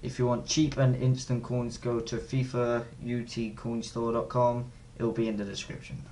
If you want cheap and instant coins, go to FIFAUTcoinstore.com. It'll be in the description.